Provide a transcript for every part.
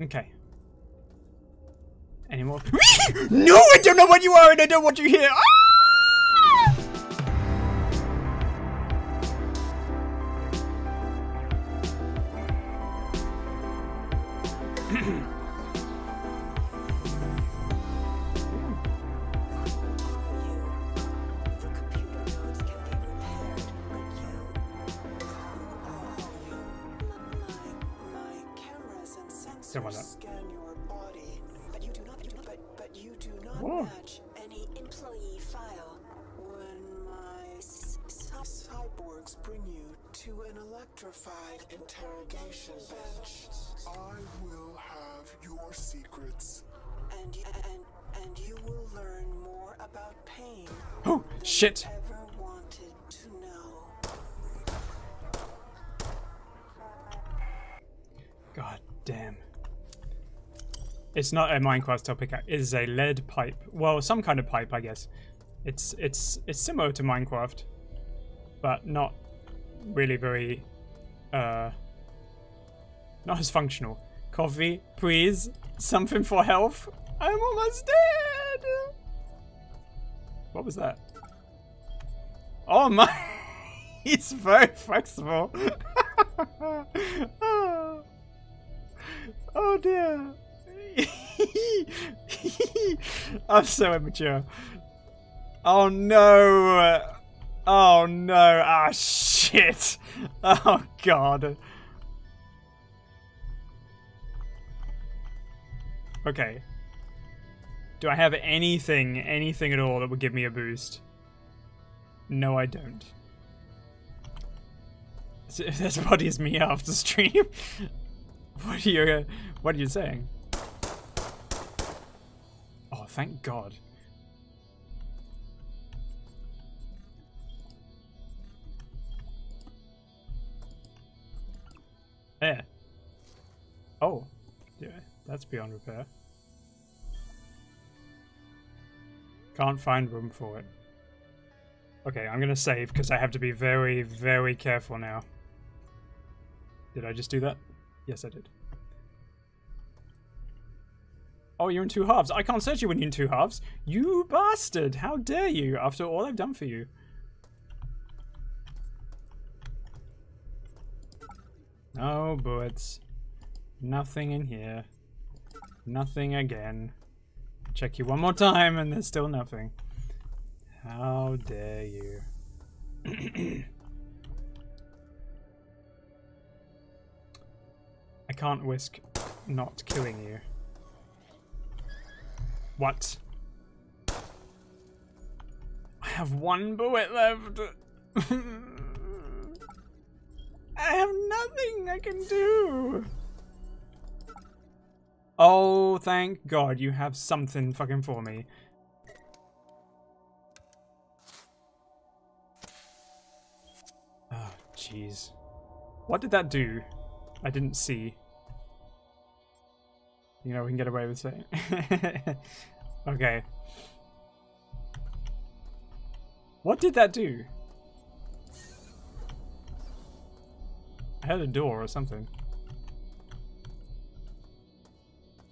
Okay. Any more? no, I don't know what you are and I don't want you here. Ah! Oh, shit. God damn. It's not a Minecraft topic. It is a lead pipe. Well, some kind of pipe, I guess. It's it's it's similar to Minecraft, but not really very uh not as functional. Coffee, please. Something for health. I'm almost dead. Was that? Oh my! He's very flexible. oh. oh dear. I'm so immature. Oh no. Oh no. Ah shit. Oh god. Okay. Do I have anything, anything at all that would give me a boost? No, I don't. This body is me after stream, what are you, what are you saying? Oh, thank God. There. Oh, yeah, that's beyond repair. Can't find room for it. Okay, I'm gonna save because I have to be very, very careful now. Did I just do that? Yes, I did. Oh, you're in two halves. I can't search you when you're in two halves. You bastard! How dare you, after all I've done for you. No bullets. Nothing in here. Nothing again. Check you one more time and there's still nothing. How dare you. I can't risk not killing you. What? I have one bullet left. I have nothing I can do. Oh, thank God you have something fucking for me. Oh, jeez. What did that do? I didn't see. You know, we can get away with saying. okay. What did that do? I heard a door or something.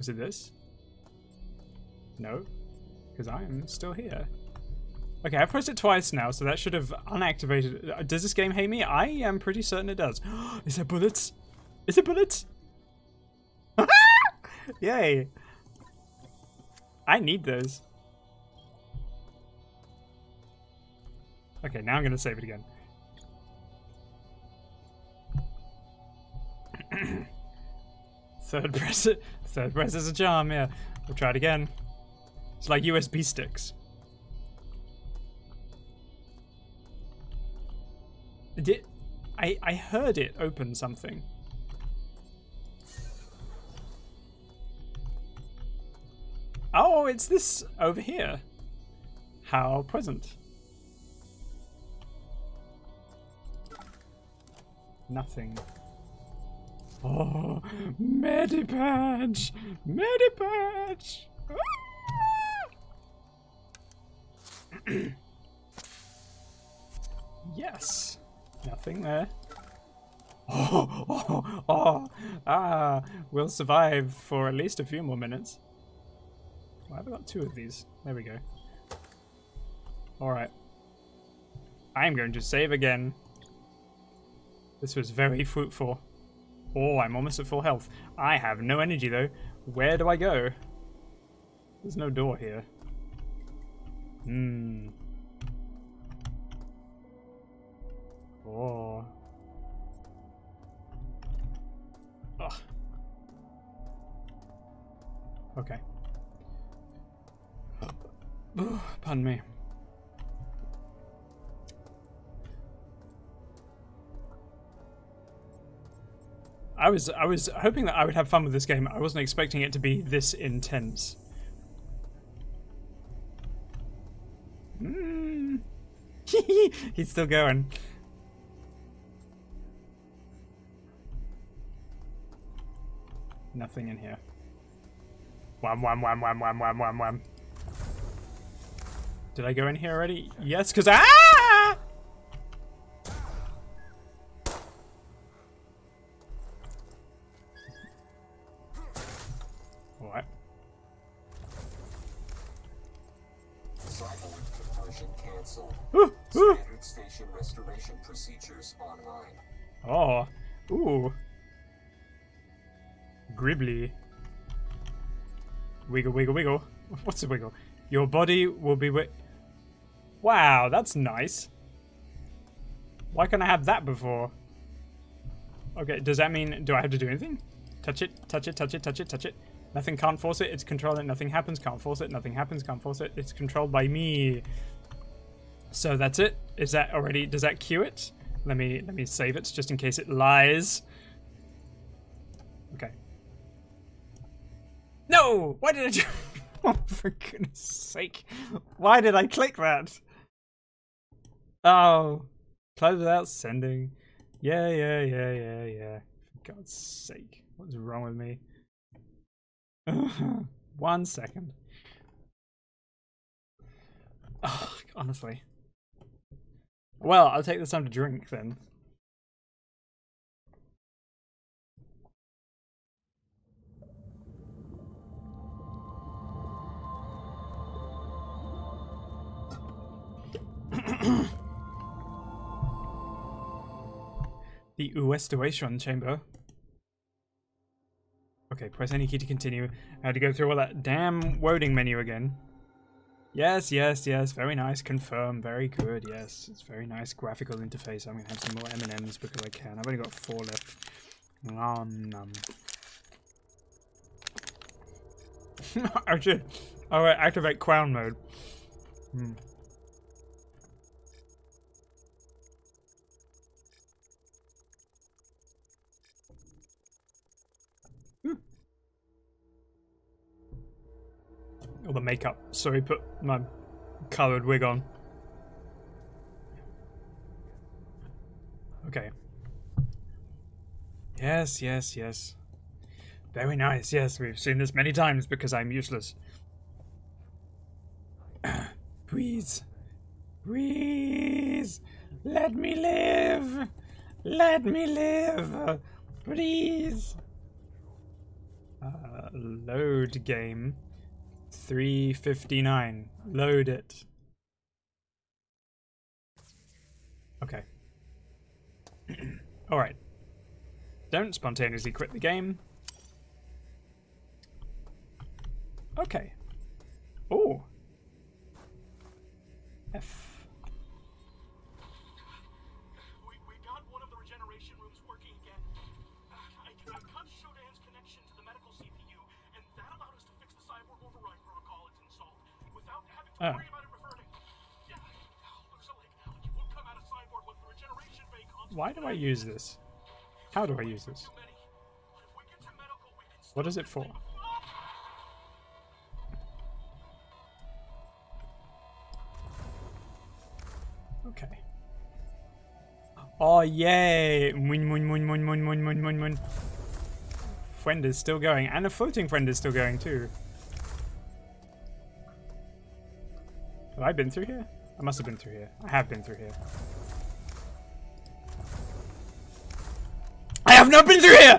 Was it this? No, because I am still here. Okay, I've pressed it twice now, so that should have unactivated. uh, Does this game hate me? I am pretty certain it does. Is there bullets? Is there bullets? Yay! I need those. Okay, now I'm gonna save it again. Third press it. Third press is a charm, yeah. We'll try it again. It's like USB sticks. Did I I heard it open something. Oh, it's this over here. How present. Nothing. Oh, Medipatch! Medipatch! Ah! yes. Nothing there. Oh, oh, oh, ah, we'll survive for at least a few more minutes. Why have I got two of these? There we go. Alright. I am going to save again. This was very fruitful. Oh, I'm almost at full health. I have no energy though. Where do I go? There's no door here. Hmm. Oh. Ugh. Okay. Pardon me. I was I was hoping that I would have fun with this game. I wasn't expecting it to be this intense. Mm. He's still going. Nothing in here. Wham wham wham wham wham wham wham wham. Did I go in here already? Yes, because ah! Wiggle, wiggle. What's a wiggle? Your body will be wi- Wow, that's nice. Why can't I have that before? Okay, does that mean, do I have to do anything? Touch it, touch it, touch it, touch it, touch it. Nothing can't force it, it's controlled it, nothing happens, can't force it, nothing happens, can't force it, it's controlled by me. So that's it? Is that already, does that cue it? Let me, let me save it just in case it lies. Okay. No! Why did I do? Oh, for goodness sake! Why did I click that? Oh, close without sending. Yeah, yeah, yeah, yeah, yeah. For God's sake, what's wrong with me? One second. Oh, honestly. Well, I'll take this time to drink then. The Uestation chamber. Okay, press any key to continue. I had to go through all that damn wording menu again. Yes, yes, yes, very nice. Confirm, very good. Yes, it's very nice graphical interface. I'm gonna have some more M and M's because I can. I've only got four left. Nom nom. I should. Oh, activate crown mode. Hmm. All the makeup. So Sorry, put my coloured wig on. Okay. Yes, yes, yes. Very nice. Yes, we've seen this many times because I'm useless. Please. Please. Let me live. Let me live. Please. Uh, load game. 359. Load it. Okay. Alright. Don't spontaneously quit the game. Okay. Oh. F. Oh. Why do I use this? How do I use this? What is it for? Okay. Oh, yay! Moon, moon, moon, moon, moon, moon, moon, moon. Friend is still going, and a floating friend is still going, too. Have I been through here? I must have been through here. I have been through here. I've not been through here!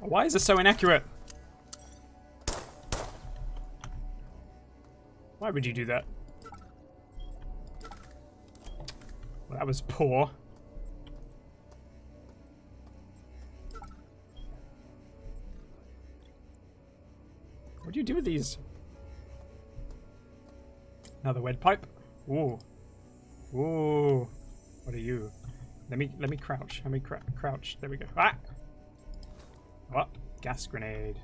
Why is this so inaccurate? Why would you do that? Well, that was poor. What do you do with these? Another wet pipe. Ooh. Ooh. What are you? Let me let me crouch. Let me cr crouch. There we go. Ah. What? Gas grenade.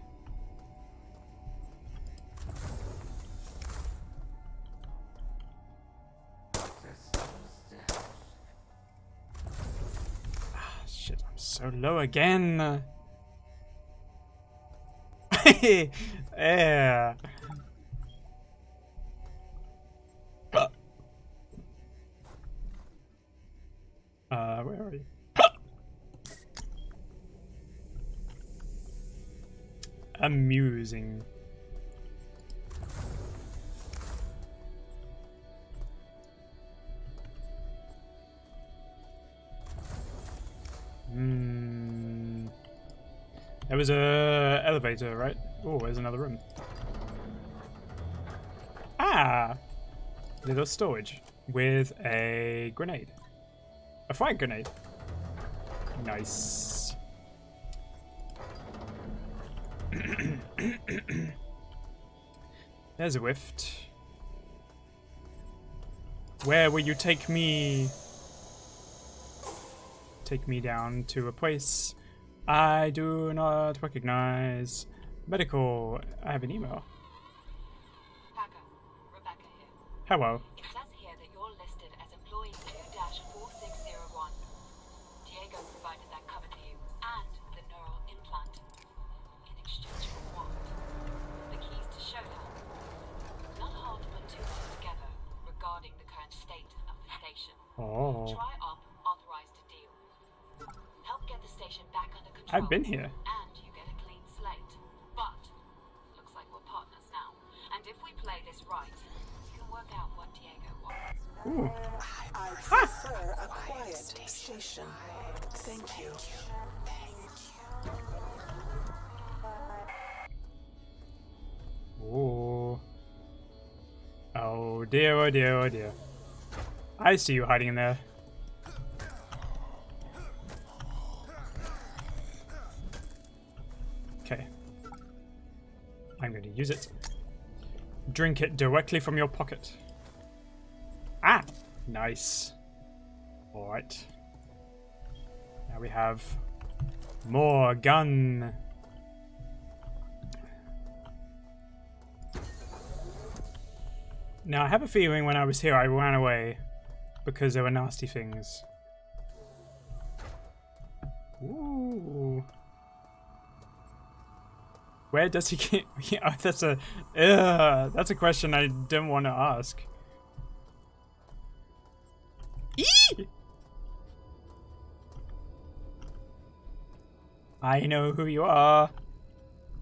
So low again. yeah. Uh, where are you? Amusing. There was a elevator, right? Oh, there's another room. Ah! Little storage with a grenade. A frag grenade. Nice. There's a rift. Where will you take me? Take me down to a place I do not recognize. Medical. I have an email. Packer, Rebecca here. Hello. It says here that you're listed as employee 2-4601. Diego provided that cover to you and the neural implant. In exchange for what? The keys to SHODAN. Not hard to put two together regarding the current state of the station. Oh. Try I've been here. And you get a clean slate. But looks like we're partners now. And if we play this right, we can work out what Diego wants. Ooh. I prefer a quiet station. Thank you. Ooh. Oh dear, oh dear, oh dear. I see you hiding in there. Use it. Drink it directly from your pocket. Ah! Nice. Alright. Now we have more gun. Now, I have a feeling when I was here, I ran away because there were nasty things. Ooh. Where does he get? Yeah, that's a. Ugh, that's a question I didn't want to ask. Eee! I know who you are.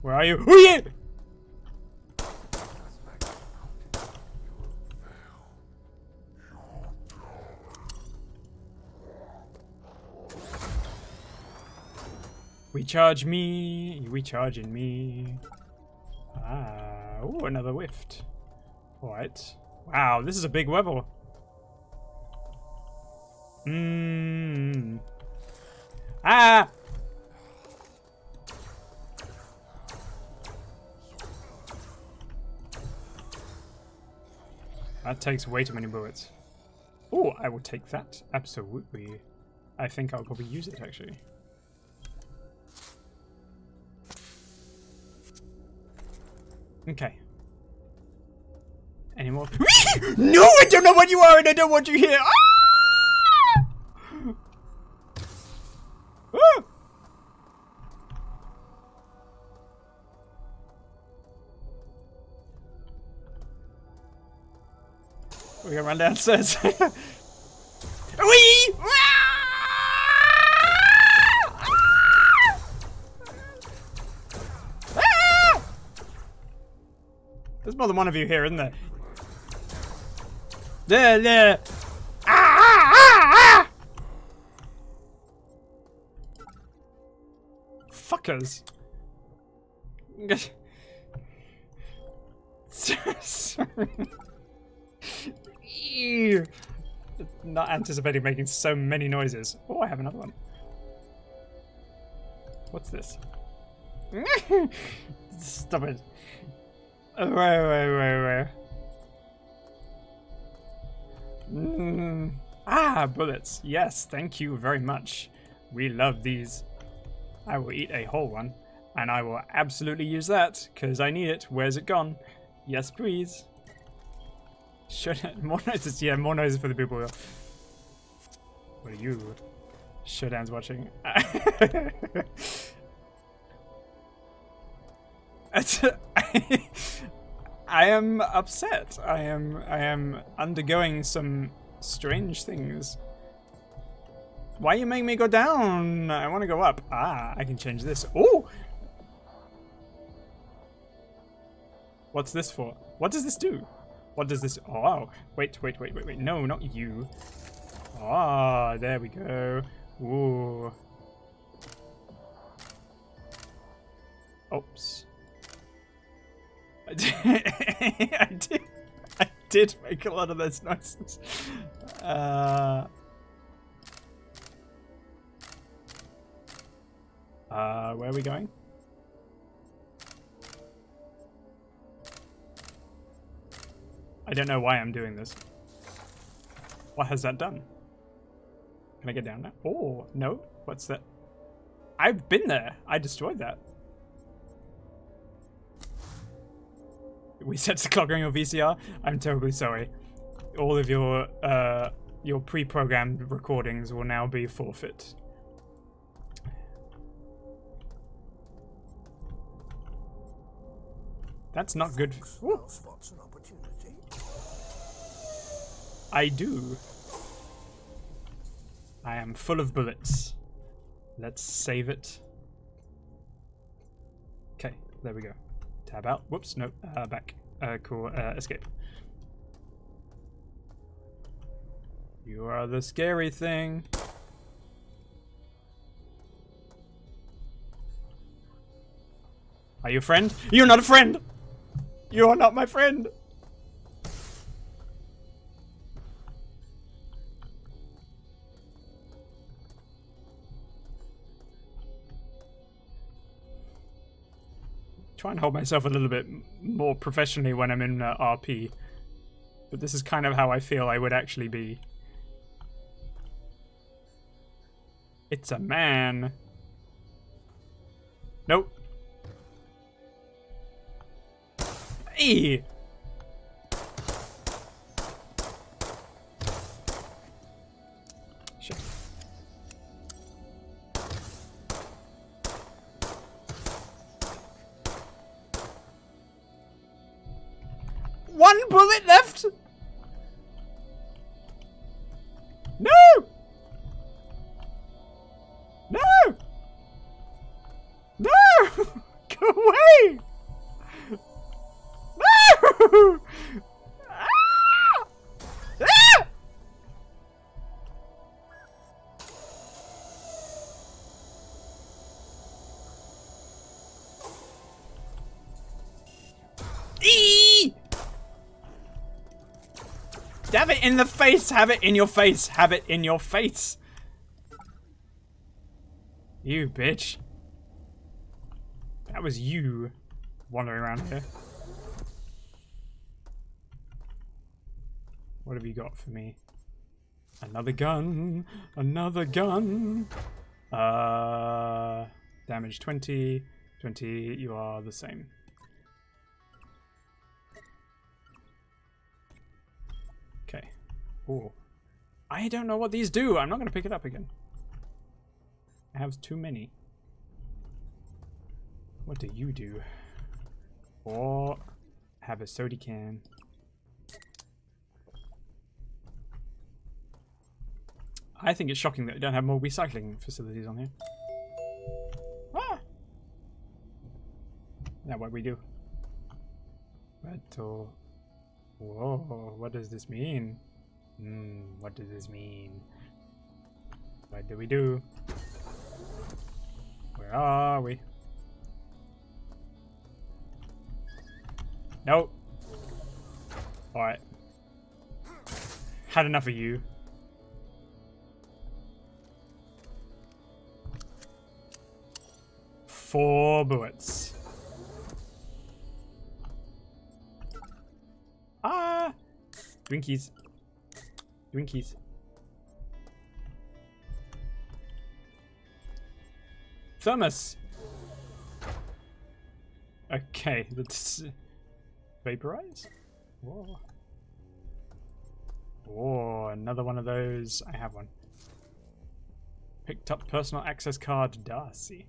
Where are you? Oh yeah! Recharge me, you recharging me. Ah, oh, another whiffed. Alright. Wow, this is a big level. Mmm. Ah! That takes way too many bullets. Oh, I will take that. Absolutely. I think I'll probably use it actually. Okay. Any more? no, I don't know what you are and I don't want you here. Ah! Ah! We're gonna run downstairs. Wee! Ah! There's more than one of you here, isn't there? There, there. Ah, ah, ah, ah! Fuckers. Ew. Not anticipating making so many noises. Oh, I have another one. What's this? Stop it. Wait, wait, wait, wait. Mm. Ah, bullets. Yes, thank you very much. We love these. I will eat a whole one, and I will absolutely use that, because I need it. Where's it gone? Yes, please. Should more noises? Yeah, more noises for the people. What are you? SHODAN's watching. It's- I am upset. I am I am undergoing some strange things. Why you make me go down? I want to go up. Ah, I can change this. Oh! What's this for? What does this do? What does this? Oh. Wait, wait, wait, wait, wait. No, not you. Ah, there we go. Ooh. Oops. I did, I did. I did make a lot of those noises. Uh, uh, where are we going? I don't know why I'm doing this. What has that done? Can I get down now? Oh, no. What's that? I've been there. I destroyed that. We set the clock on your VCR. I'm terribly sorry. All of your uh, your pre-programmed recordings will now be forfeit. That's not good. Ooh. spots an opportunity. I do. I am full of bullets. Let's save it. Okay, there we go. Tab out. Whoops, no, uh, back. Uh, cool, uh, escape. You are the scary thing. Are you a friend? You're not a friend! You are not my friend! And hold myself a little bit more professionally when I'm in uh, RP. But this is kind of how I feel I would actually be. It's a man. Nope. Hey! One bullet left! Have it in the face! Have it in your face! Have it in your face! You bitch. That was you wandering around here. What have you got for me? Another gun! Another gun! Uh, damage 20. 20, you are the same. Ooh. I don't know what these do. I'm not going to pick it up again. I have too many. What do you do? Or have a soda can. I think it's shocking that we don't have more recycling facilities on here. Ah! That what we do. Metal. Whoa, what does this mean? Hmm, what does this mean? What do we do? Where are we? Nope. Alright. Had enough of you. Four bullets. Ah! Winkies. Winkies. Thermos. Okay, let's vaporize. Whoa. Whoa, another one of those. I have one. Picked up personal access card D'Arcy.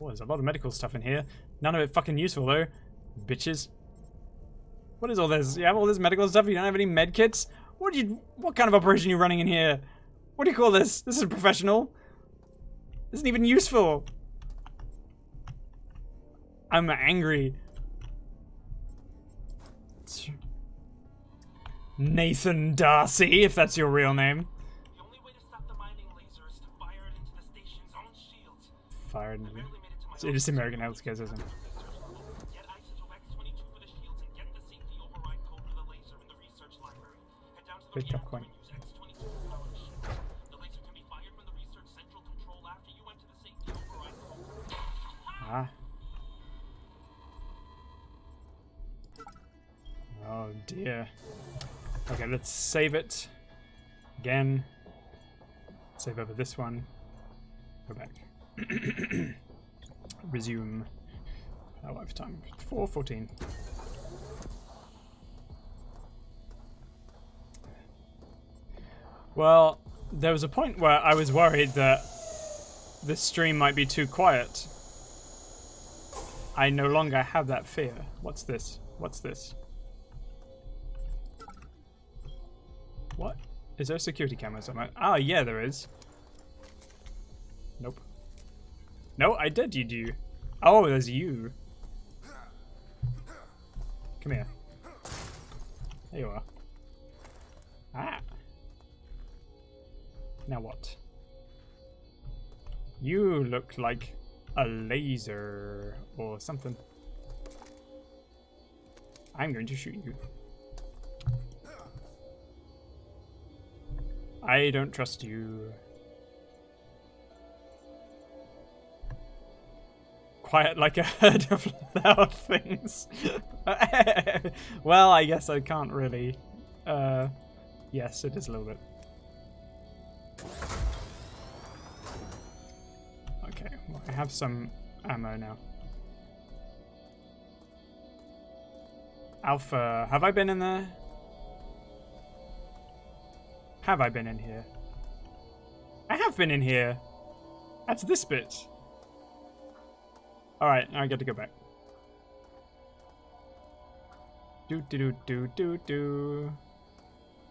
Oh, there's a lot of medical stuff in here. None of it fucking useful though. Bitches. What is all this? You have all this medical stuff, you don't have any med kits? What you what kind of operation are you running in here? What do you call this? This is professional. This isn't even useful. I'm angry. Nathan D'Arcy, if that's your real name. The only way to stop the override code. Ah. Oh dear. Okay, let's save it. Again. Save over this one. Go back. Resume. Our lifetime. 414. Well, there was a point where I was worried that this stream might be too quiet. I no longer have that fear. What's this? What's this? What? Is there a security camera somewhere? Ah, yeah, there is. Nope. No, I did you do. Oh, there's you. Come here. There you are. Now what? You look like a laser or something. I'm going to shoot you. I don't trust you. Quiet like a herd of loud things. well, I guess I can't really. Uh, yes, it is a little bit. I have some ammo now. Alpha, have I been in there? Have I been in here? I have been in here. That's this bit. Alright, now I get to go back. Do do do do do do.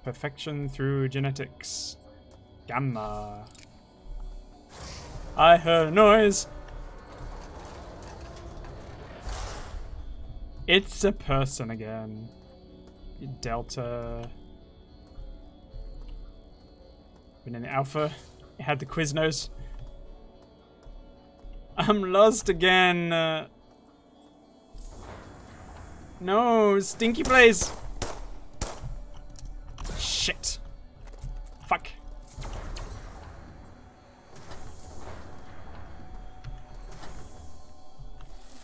Perfection through genetics. Gamma. I heard a noise. It's a person again. Delta. Been in the alpha. It had the Quiznos. I'm lost again. Uh, no, stinky place.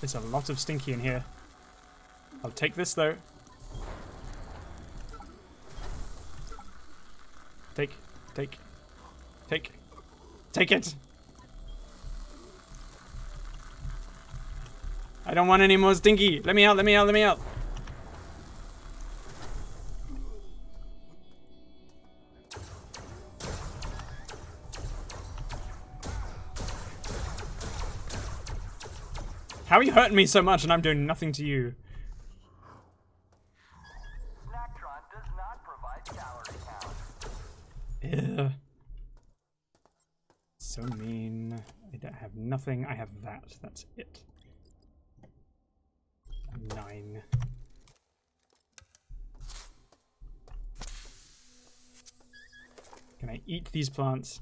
There's a lot of stinky in here. I'll take this though. Take, take, take, take it. I don't want any more stinky. Let me out, let me out, let me out. How are you hurting me so much and I'm doing nothing to you? Snacktron does not provide calorie count. Ew. So mean. I don't have nothing. I have that. That's it. Nine. Can I eat these plants?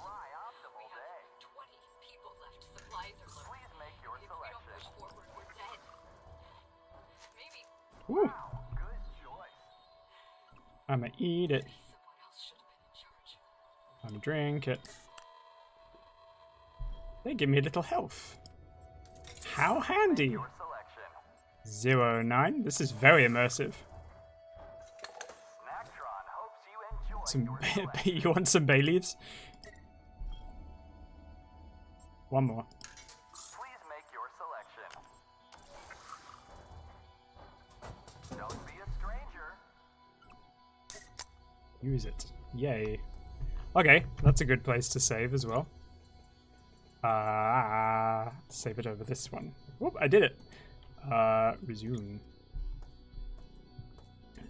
I'm gonna eat it. I'm gonna drink it. They give me a little health. How handy! Zero nine. This is very immersive. Some you want some bay leaves? One more. Use it. Yay. Okay, that's a good place to save as well. Uh, save it over this one. Whoop, I did it. Uh, resume.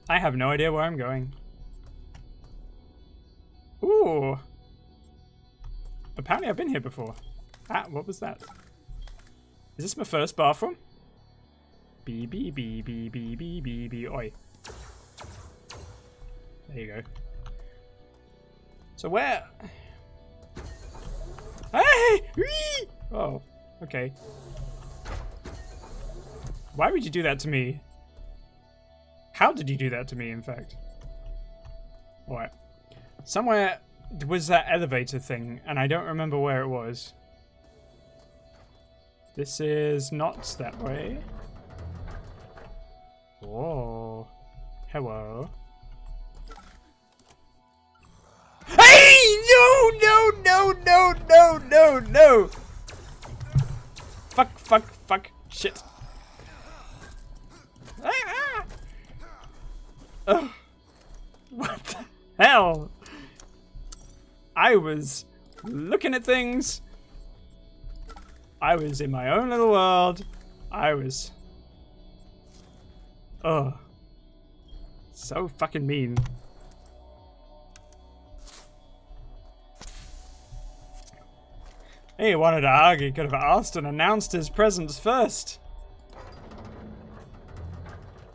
I have no idea where I'm going. Ooh. Apparently I've been here before. Ah, what was that? Is this my first bathroom? B B B B B B B B oi. There you go. So where? Hey! Whee! Oh, okay. Why would you do that to me? How did you do that to me, in fact? Alright. Somewhere was that elevator thing, and I don't remember where it was. This is not that way. Whoa. Hello. No, no, no, no, no, no, no! Fuck, fuck, fuck, shit. Ah. Ugh. What the hell? I was looking at things. I was in my own little world. I was. Oh. So fucking mean. He wanted to argue, could have asked and announced his presence first.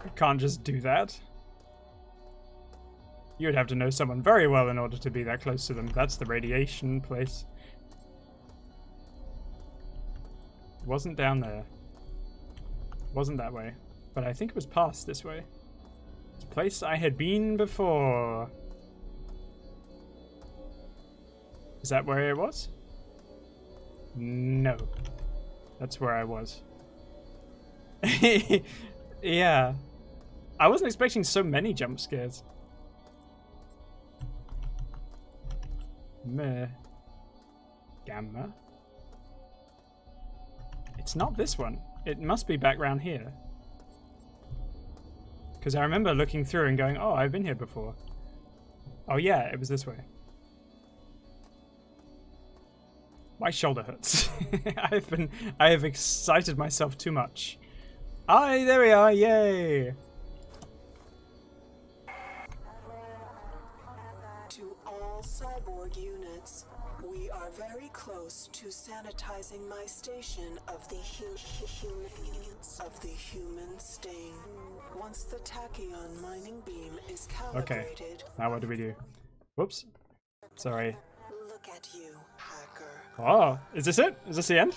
You can't just do that. You'd have to know someone very well in order to be that close to them. That's the radiation place. It wasn't down there. It wasn't that way. But I think it was past this way. It's a place I had been before. Is that where it was? No. That's where I was. yeah. I wasn't expecting so many jump scares. Meh. Gamma. It's not this one. It must be back round here. Because I remember looking through and going, oh, I've been here before. Oh yeah, it was this way. My shoulder hurts. I've been I have excited myself too much. Aye, there we are, yay! To all cyborg units, we are very close to sanitizing my station of the hu- hu- human of the human stain. Once the tachyon mining beam is calibrated... Okay. Now what do we do? Whoops. Sorry. look at you, hacker. Oh, is this it? Is this the end?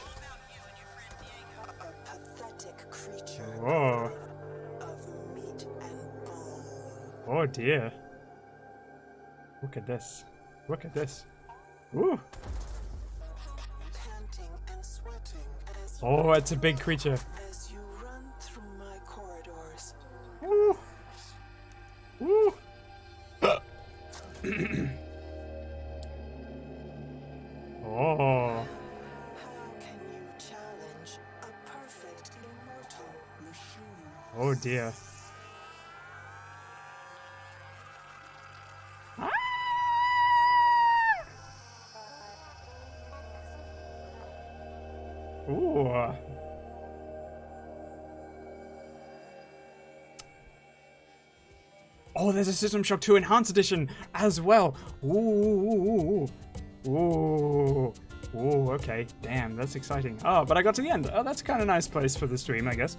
Whoa. Oh dear. Look at this. Look at this. Ooh. Oh, it's a big creature. Ooh. Ooh. Oh. Oh dear. Ah! Ooh. Oh, there's a System Shock 2 Enhanced Edition as well. Ooh. Ooh. Ooh, okay. Damn, that's exciting. Oh, but I got to the end. Oh, that's kind of nice place for the stream, I guess.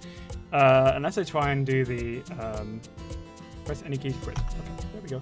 Uh, unless I try and do the... Um, press any key to quit. Okay, there we go.